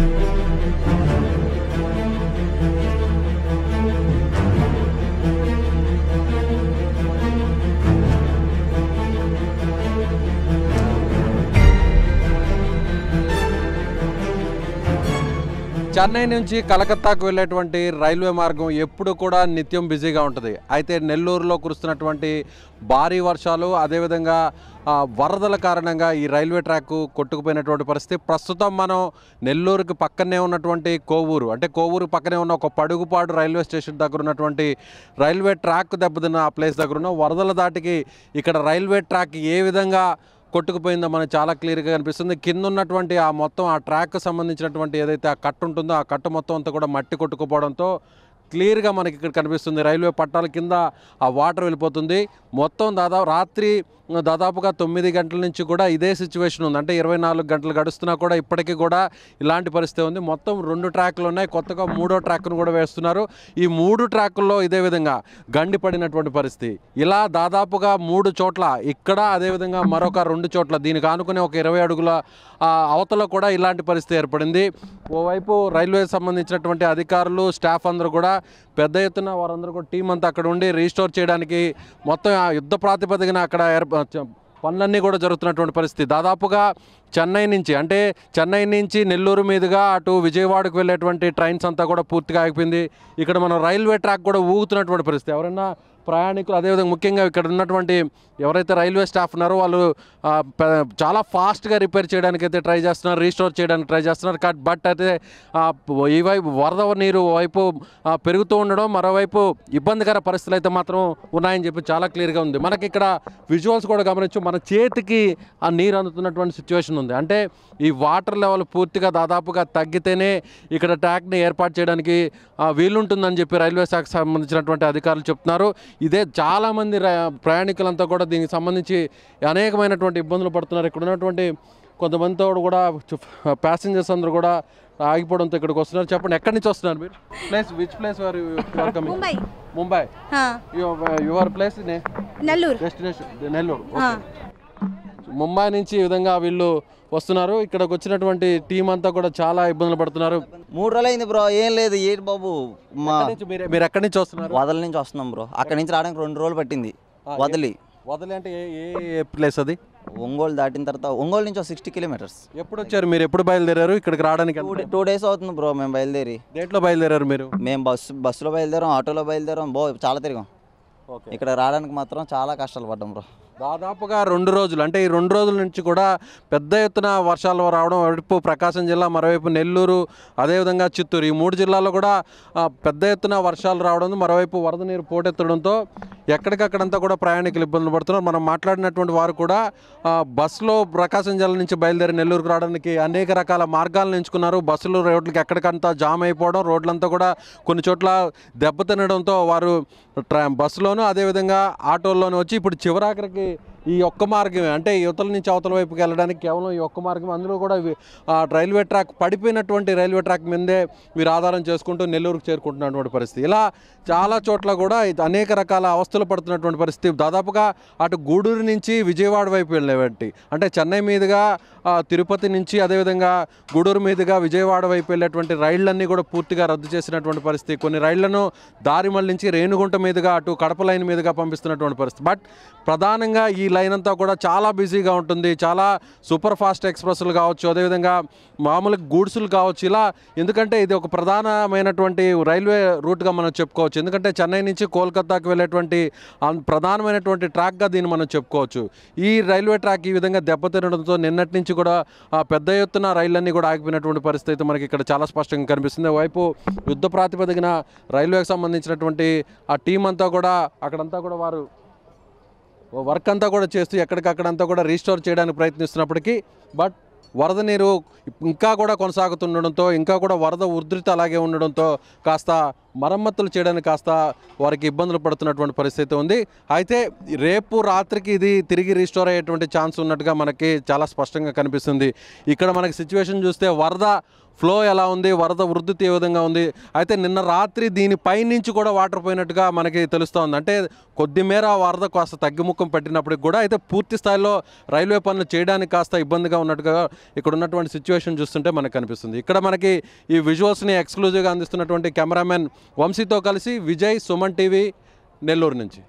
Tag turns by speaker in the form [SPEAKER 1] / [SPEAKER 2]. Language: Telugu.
[SPEAKER 1] Thank you. చెన్నై నుంచి కలకత్తాకు వెళ్ళేటువంటి రైల్వే మార్గం ఎప్పుడు కూడా నిత్యం బిజీగా ఉంటుంది. అయితే నెల్లూరులో కురుస్తున్నటువంటి భారీ వర్షాలు అదేవిధంగా వరదల కారణంగా ఈ రైల్వే ట్రాక్ కొట్టుకుపోయినటువంటి పరిస్థితి. ప్రస్తుతం మనం నెల్లూరుకి పక్కనే ఉన్నటువంటి కోవూరు అంటే కోవూరు పక్కనే ఉన్న ఒక పడుగుపాడు రైల్వే స్టేషన్ దగ్గర ఉన్నటువంటి రైల్వే ట్రాక్ దెబ్బతిన్న ఆ ప్లేస్ దగ్గర ఉన్న వరదల దాటికి ఇక్కడ రైల్వే ట్రాక్ ఏ విధంగా కొట్టుకుపోయిందో మనకు చాలా క్లియర్గా కనిపిస్తుంది. కింద ఉన్నటువంటి ఆ మొత్తం ఆ ట్రాక్ సంబంధించినటువంటి ఏదైతే ఆ కట్టు ఉంటుందో ఆ కట్టు మొత్తం అంతా కూడా మట్టి కొట్టుకుపోవడంతో క్లియర్గా మనకి ఇక్కడ కనిపిస్తుంది. రైల్వే పట్టాల కింద ఆ వాటర్ వెళ్ళిపోతుంది. మొత్తం దాదాపు రాత్రి దాదాపుగా తొమ్మిది గంటల నుంచి కూడా ఇదే సిచ్యువేషన్ ఉంది. అంటే ఇరవై నాలుగు గంటలు గడుస్తున్నా కూడా ఇప్పటికీ కూడా ఇలాంటి పరిస్థితి ఉంది. మొత్తం రెండు ట్రాక్లు ఉన్నాయి. కొత్తగా మూడో ట్రాక్ను కూడా వేస్తున్నారు. ఈ మూడు ట్రాకుల్లో ఇదే విధంగా గండి పడినటువంటి పరిస్థితి. ఇలా దాదాపుగా మూడు చోట్ల ఇక్కడ అదేవిధంగా మరొక రెండు చోట్ల దీనికి ఆనుకునే ఒక ఇరవై అడుగుల అవతల కూడా ఇలాంటి పరిస్థితి ఏర్పడింది. ఓవైపు రైల్వే సంబంధించినటువంటి అధికారులు స్టాఫ్ అందరూ కూడా పెద్ద ఎత్తున వారందరూ కూడా టీం అంతా అక్కడ ఉండి రీస్టోర్ చేయడానికి మొత్తం ఆ యుద్ధ ప్రాతిపదికన అక్కడ ఏర్ప- పనులన్నీ కూడా జరుగుతున్నటువంటి పరిస్థితి. దాదాపుగా చెన్నై నుంచి అంటే చెన్నై నుంచి నెల్లూరు మీదుగా అటు విజయవాడకు వెళ్ళేటువంటి ట్రైన్స్ అంతా కూడా పూర్తిగా ఆగిపోయింది. ఇక్కడ మనం రైల్వే ట్రాక్ కూడా ఊగుతున్నటువంటి పరిస్థితి. ఎవరైనా ప్రయాణికులు అదేవిధంగా ముఖ్యంగా ఇక్కడ ఉన్నటువంటి ఎవరైతే రైల్వే స్టాఫ్ ఉన్నారో వాళ్ళు చాలా ఫాస్ట్గా రిపేర్ చేయడానికి అయితే ట్రై చేస్తున్నారు రీస్టోర్ చేయడానికి ట్రై చేస్తున్నారు. కట్ బట్ అయితే ఈ వైపు వరద నీరు వైపు పెరుగుతూ ఉండడం మరోవైపు ఇబ్బందికర పరిస్థితులు అయితే మాత్రం ఉన్నాయని చెప్పి చాలా క్లియర్గా ఉంది. మనకి ఇక్కడ విజువల్స్ కూడా గమనించు మన చేతికి ఆ నీరు అందుతున్నటువంటి సిచ్యువేషన్ ఉంది. అంటే ఈ వాటర్ లెవెల్ పూర్తిగా దాదాపుగా తగ్గితేనే ఇక్కడ ట్రాక్ని ఏర్పాటు చేయడానికి వీలుంటుందని చెప్పి రైల్వే శాఖకు సంబంధించినటువంటి అధికారులు చెప్తున్నారు. ఇదే చాలామంది ర- ప్రయాణికులంతా కూడా దీనికి సంబంధించి అనేకమైనటువంటి ఇబ్బందులు పడుతున్నారు. ఇక్కడ ఉన్నటువంటి కొంతమందితో కూడా ప్యాసింజర్స్ అందరూ కూడా ఆగిపోవడంతో ఇక్కడికి వస్తున్నారు. చెప్పండి ఎక్కడి నుంచి వస్తున్నారు మీరు? ప్లేస్ విచ్ ప్లేస్ వారు
[SPEAKER 2] Mumbai
[SPEAKER 1] Mumbai your place
[SPEAKER 2] Nellore.
[SPEAKER 1] Destination Nellore Mumbai నుంచి ఈ విధంగా వీళ్ళు వస్తున్నారు. ఇక్కడికి వచ్చినటువంటి టీం అంతా కూడా చాలా ఇబ్బందులు పడుతున్నారు.
[SPEAKER 3] మూడు రోజులు అయింది బ్రో ఏం లేదు ఏంటి బాబు మా
[SPEAKER 1] మీరు ఎక్కడి నుంచి వస్తున్నారు?
[SPEAKER 3] వదల నుంచి వస్తున్నాం బ్రో. అక్కడి నుంచి రావడానికి రెండు రోజులు పట్టింది. వదిలి.
[SPEAKER 1] వదలి అంటే ఏ ఏ ప్లేస్ అది?
[SPEAKER 3] ఒంగోలు దాటిన తర్వాత ఒంగోలు నుంచి సిక్స్టీ కిలోమీటర్స్.
[SPEAKER 1] ఎప్పుడు వచ్చారు? మీరు ఎప్పుడు బయలుదేరారు? ఇక్కడికి రావడానికి
[SPEAKER 3] టూ డేస్ అవుతుంది బ్రో మేము బయలుదేరి.
[SPEAKER 1] దేంట్లో బయలుదేరారు మీరు?
[SPEAKER 3] మేము బస్సు బస్సులో బయలుదేరాం ఆటోలో బయలుదేరాం. బో చాలా తిరిగాం. ఇక్కడ రావడానికి మాత్రం చాలా కష్టాలు పడ్డాం బ్రో.
[SPEAKER 1] దాదాపుగా రెండు రోజులు అంటే ఈ రెండు రోజుల నుంచి కూడా పెద్ద ఎత్తున వర్షాలు రావడం వైపు ప్రకాశం జిల్లా మరోవైపు నెల్లూరు అదేవిధంగా చిత్తూరు. ఈ మూడు జిల్లాల్లో కూడా పెద్ద ఎత్తున వర్షాలు రావడం మరోవైపు వరద నీరు పోటెత్తడంతో ఎక్కడికక్కడంతా కూడా ప్రయాణికులు ఇబ్బందులు పడుతున్నారు. మనం మాట్లాడినటువంటి వారు కూడా బస్సులో ప్రకాశం జిల్లా నుంచి బయలుదేరి నెల్లూరుకు రావడానికి అనేక రకాల మార్గాలను ఎంచుకున్నారు. బస్సులు రోడ్లకి ఎక్కడికంతా జామ్ అయిపోవడం రోడ్లంతా కూడా కొన్ని చోట్ల దెబ్బతినడంతో వారు ట్రా బస్సులోను అదేవిధంగా ఆటోల్లోనూ వచ్చి ఇప్పుడు చివరాఖరికి ఈ ఒక్క మార్గమే. అంటే యువతల నుంచి అవతల వైపుకి వెళ్ళడానికి కేవలం ఈ ఒక్క మార్గం అందులో కూడా రైల్వే ట్రాక్ పడిపోయినటువంటి రైల్వే ట్రాక్ మీదే మీరు ఆధారం చేసుకుంటూ నెల్లూరుకు చేరుకుంటున్నటువంటి పరిస్థితి. ఇలా చాలా చోట్ల కూడా అనేక రకాల అవస్థలు పడుతున్నటువంటి పరిస్థితి. దాదాపుగా అటు గూడూరు నుంచి విజయవాడ వైపు వెళ్ళేవంటి. అంటే చెన్నై మీదుగా తిరుపతి నుంచి అదేవిధంగా గూడూరు మీదుగా విజయవాడ వైపు వెళ్ళేటువంటి రైళ్ళన్నీ కూడా పూర్తిగా రద్దు చేసినటువంటి పరిస్థితి. కొన్ని రైళ్ళను దారి మళ్ళించి రేణుగుంట మీదుగా అటు కడప లైన్ మీదుగా పంపిస్తున్నటువంటి పరిస్థితి. బట్ ప్రధానంగా ఈ లైన్ అంతా కూడా చాలా బిజీగా ఉంటుంది. చాలా సూపర్ ఫాస్ట్ ఎక్స్ప్రెస్లు కావచ్చు అదేవిధంగా మామూలు గూడ్సులు కావచ్చు. ఇలా ఎందుకంటే ఇది ఒక ప్రధానమైనటువంటి రైల్వే రూట్గా మనం చెప్పుకోవచ్చు. ఎందుకంటే చెన్నై నుంచి కోల్కతాకి వెళ్ళేటువంటి ప్రధానమైనటువంటి ట్రాక్గా దీన్ని మనం చెప్పుకోవచ్చు. ఈ రైల్వే ట్రాక్ ఈ విధంగా దెబ్బతినడంతో నిన్నటి నుంచి కూడా ఆ పెద్ద ఎత్తున రైళ్ళన్నీ కూడా ఆగిపోయినటువంటి పరిస్థితి అయితే మనకి ఇక్కడ చాలా స్పష్టంగా కనిపిస్తుంది. వైపు యుద్ధ ప్రాతిపదికన రైల్వేకి సంబంధించినటువంటి ఆ టీం అంతా కూడా అక్కడంతా కూడా వారు వర్క్ అంతా కూడా చేస్తూ ఎక్కడికక్కడంతా కూడా రీస్టోర్ చేయడానికి ప్రయత్నిస్తున్నప్పటికీ బట్ వరద నీరు ఇంకా కూడా కొనసాగుతుండడంతో ఇంకా కూడా వరద ఉధృతి అలాగే ఉండడంతో కాస్త మరమ్మతులు చేయడానికి కాస్త వారికి ఇబ్బందులు పడుతున్నటువంటి పరిస్థితి ఉంది. అయితే రేపు రాత్రికి ఇది తిరిగి రీస్టోర్ అయ్యేటువంటి ఛాన్స్ ఉన్నట్టుగా మనకి చాలా స్పష్టంగా కనిపిస్తుంది. ఇక్కడ మనకి సిచ్యువేషన్ చూస్తే వరద ఫ్లో ఎలా ఉంది వరద వృద్ధి ఏ విధంగా ఉంది. అయితే నిన్న రాత్రి దీనిపై నుంచి కూడా వాటర్ పోయినట్టుగా మనకి తెలుస్తూ ఉంది అంటే కొద్ది మేర వరద కాస్త తగ్గిముఖం పెట్టినప్పటికి కూడా అయితే పూర్తి స్థాయిలో రైల్వే పనులు చేయడానికి కాస్త ఇబ్బందిగా ఉన్నట్టుగా ఇక్కడ ఉన్నటువంటి సిచ్యువేషన్ చూస్తుంటే మనకు కనిపిస్తుంది. ఇక్కడ మనకి ఈ విజువల్స్ని ఎక్స్క్లూజివ్గా అందిస్తున్నటువంటి కెమెరామెన్ వంశీతో కలిసి విజయ్ సుమన్ టీవీ నెల్లూరు నుంచి.